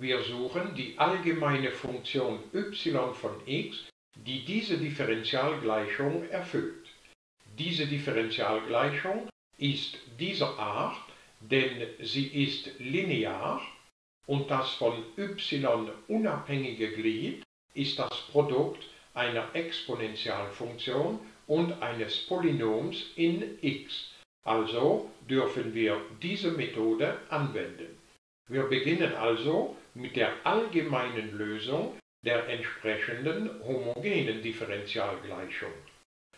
wir suchen die allgemeine Funktion y von x, die diese Differentialgleichung erfüllt. Diese Differentialgleichung ist dieser Art, denn sie ist linear und das von y unabhängige Glied ist das Produkt einer Exponentialfunktion und eines Polynoms in x. Also dürfen wir diese Methode anwenden. Wir beginnen also mit der allgemeinen Lösung der entsprechenden homogenen Differentialgleichung.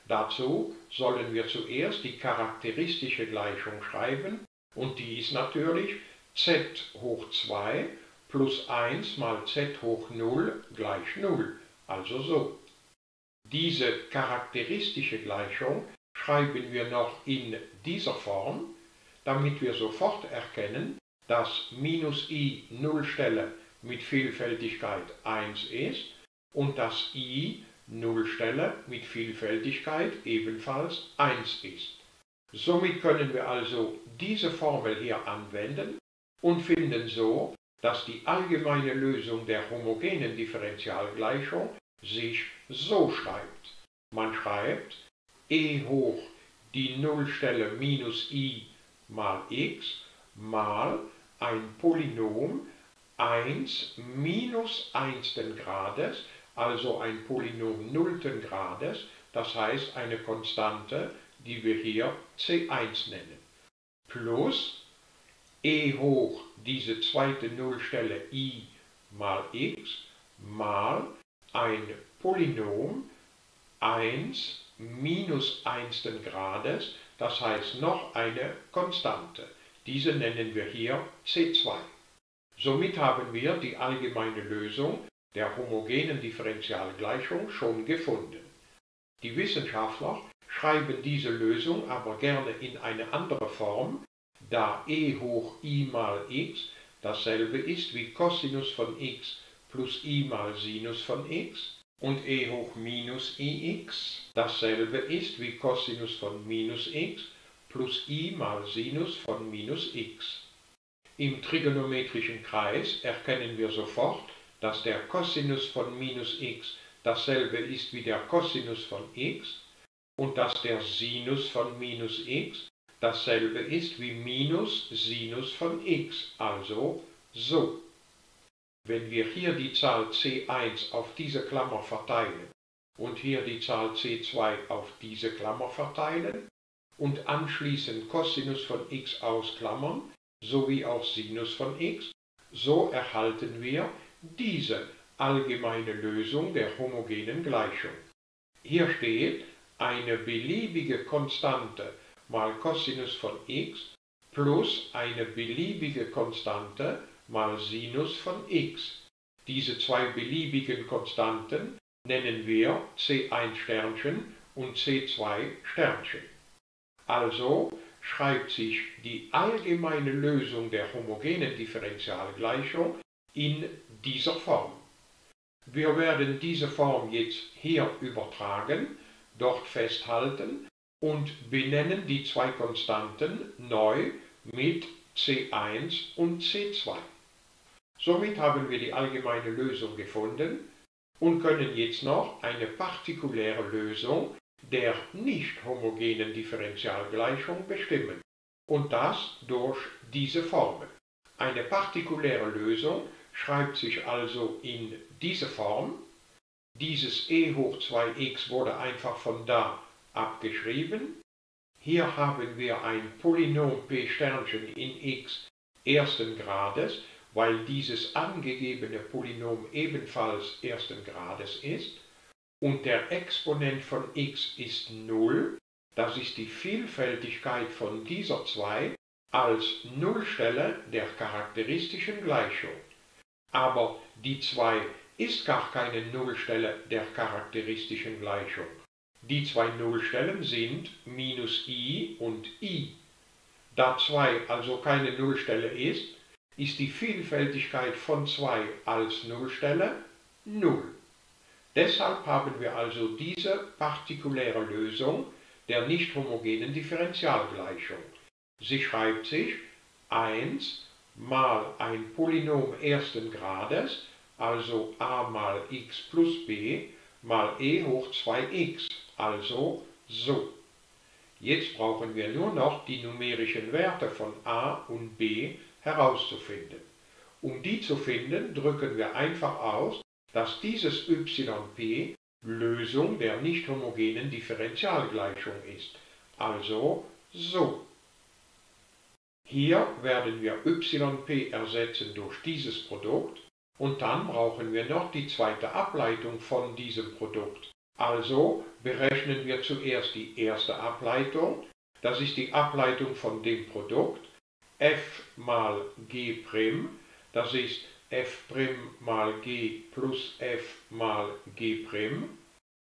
Dazu sollen wir zuerst die charakteristische Gleichung schreiben und die ist natürlich z hoch 2 plus 1 mal z hoch 0 gleich 0, also so. Diese charakteristische Gleichung schreiben wir noch in dieser Form, damit wir sofort erkennen, dass minus i Nullstelle mit Vielfältigkeit 1 ist und dass i Nullstelle mit Vielfältigkeit ebenfalls 1 ist. Somit können wir also diese Formel hier anwenden und finden so, dass die allgemeine Lösung der homogenen Differentialgleichung sich so schreibt. Man schreibt e hoch die Nullstelle minus i mal x mal ein Polynom 1 minus 1. Grades, also ein Polynom 0. Grades, das heißt eine Konstante, die wir hier c1 nennen, plus e hoch diese zweite Nullstelle i mal x mal ein Polynom 1 minus 1. Grades, das heißt noch eine Konstante. Diese nennen wir hier C2. Somit haben wir die allgemeine Lösung der homogenen Differentialgleichung schon gefunden. Die Wissenschaftler schreiben diese Lösung aber gerne in eine andere Form, da e hoch i mal x dasselbe ist wie Cosinus von x plus i mal Sinus von x und e hoch minus ix dasselbe ist wie Cosinus von minus x plus i mal Sinus von minus x. Im trigonometrischen Kreis erkennen wir sofort, dass der Cosinus von minus x dasselbe ist wie der Cosinus von x und dass der Sinus von minus x dasselbe ist wie minus Sinus von x, also so. Wenn wir hier die Zahl c1 auf diese Klammer verteilen und hier die Zahl c2 auf diese Klammer verteilen, und anschließend Cosinus von x ausklammern, sowie auch Sinus von x, so erhalten wir diese allgemeine Lösung der homogenen Gleichung. Hier steht eine beliebige Konstante mal Cosinus von x plus eine beliebige Konstante mal Sinus von x. Diese zwei beliebigen Konstanten nennen wir C1 Sternchen und C2 Sternchen. Also schreibt sich die allgemeine Lösung der homogenen Differentialgleichung in dieser Form. Wir werden diese Form jetzt hier übertragen, dort festhalten und benennen die zwei Konstanten neu mit C1 und C2. Somit haben wir die allgemeine Lösung gefunden und können jetzt noch eine partikuläre Lösung der nicht homogenen Differentialgleichung bestimmen und das durch diese Formel. Eine partikuläre Lösung schreibt sich also in diese Form. Dieses e hoch 2x wurde einfach von da abgeschrieben. Hier haben wir ein Polynom p Sternchen in x ersten Grades, weil dieses angegebene Polynom ebenfalls ersten Grades ist und der Exponent von x ist 0, das ist die Vielfältigkeit von dieser 2 als Nullstelle der charakteristischen Gleichung. Aber die 2 ist gar keine Nullstelle der charakteristischen Gleichung. Die zwei Nullstellen sind minus i und i. Da 2 also keine Nullstelle ist, ist die Vielfältigkeit von 2 als Nullstelle 0. Deshalb haben wir also diese partikuläre Lösung der nicht homogenen Differentialgleichung. Sie schreibt sich 1 mal ein Polynom ersten Grades, also a mal x plus b, mal e hoch 2x, also so. Jetzt brauchen wir nur noch die numerischen Werte von a und b herauszufinden. Um die zu finden, drücken wir einfach aus, dass dieses yp Lösung der nicht homogenen Differentialgleichung ist. Also so. Hier werden wir yp ersetzen durch dieses Produkt und dann brauchen wir noch die zweite Ableitung von diesem Produkt. Also berechnen wir zuerst die erste Ableitung, das ist die Ableitung von dem Produkt, f mal g', das ist f' mal g plus f mal g'.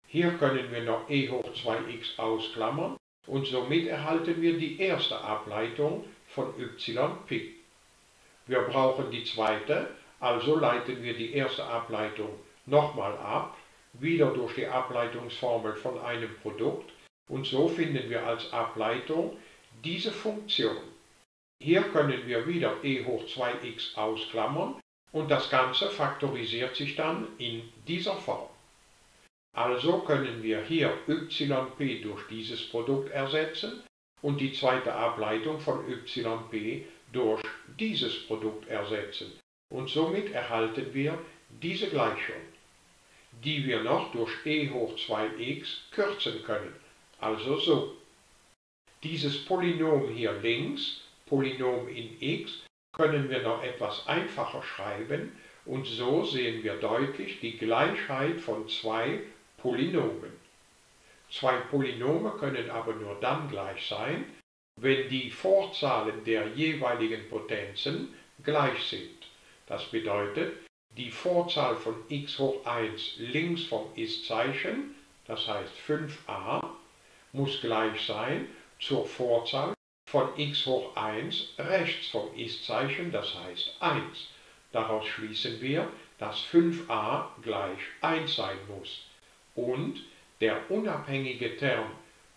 Hier können wir noch e hoch 2x ausklammern und somit erhalten wir die erste Ableitung von yp. Wir brauchen die zweite, also leiten wir die erste Ableitung nochmal ab, wieder durch die Ableitungsformel von einem Produkt und so finden wir als Ableitung diese Funktion. Hier können wir wieder e hoch 2x ausklammern und das Ganze faktorisiert sich dann in dieser Form. Also können wir hier yp durch dieses Produkt ersetzen und die zweite Ableitung von yp durch dieses Produkt ersetzen. Und somit erhalten wir diese Gleichung, die wir noch durch e hoch 2x kürzen können. Also so. Dieses Polynom hier links, Polynom in x, können wir noch etwas einfacher schreiben und so sehen wir deutlich die Gleichheit von zwei Polynomen. Zwei Polynome können aber nur dann gleich sein, wenn die Vorzahlen der jeweiligen Potenzen gleich sind. Das bedeutet, die Vorzahl von x hoch 1 links vom Ist-Zeichen, das heißt 5a, muss gleich sein zur Vorzahl von x hoch 1 rechts vom Ist-Zeichen, das heißt 1. Daraus schließen wir, dass 5a gleich 1 sein muss. Und der unabhängige Term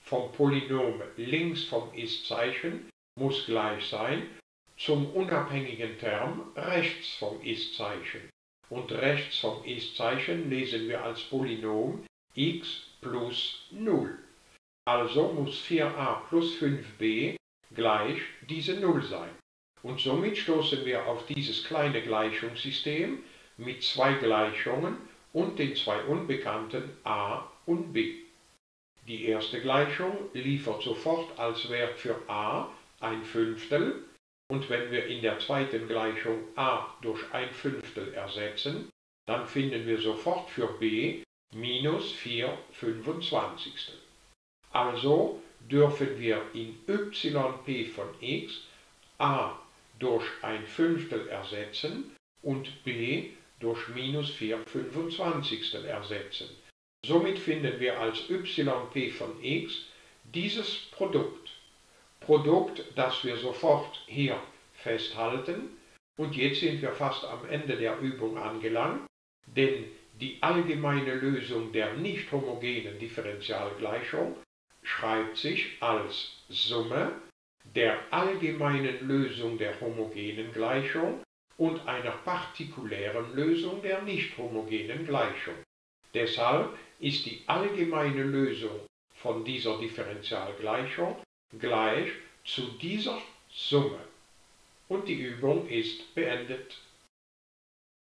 vom Polynom links vom Ist-Zeichen muss gleich sein zum unabhängigen Term rechts vom Ist-Zeichen. Und rechts vom Ist-Zeichen lesen wir als Polynom x plus 0. Also muss 4a plus 5b gleich diese 0 sein. Und somit stoßen wir auf dieses kleine Gleichungssystem mit zwei Gleichungen und den zwei Unbekannten a und b. Die erste Gleichung liefert sofort als Wert für a ein Fünftel und wenn wir in der zweiten Gleichung a durch ein Fünftel ersetzen, dann finden wir sofort für b minus 4 25. Also dürfen wir in yp von x a durch ein Fünftel ersetzen und b durch minus 4 25 ersetzen. Somit finden wir als yp von x dieses Produkt. Produkt, das wir sofort hier festhalten. Und jetzt sind wir fast am Ende der Übung angelangt, denn die allgemeine Lösung der nicht homogenen Differentialgleichung schreibt sich als Summe der allgemeinen Lösung der homogenen Gleichung und einer partikulären Lösung der nicht homogenen Gleichung. Deshalb ist die allgemeine Lösung von dieser Differentialgleichung gleich zu dieser Summe. Und die Übung ist beendet.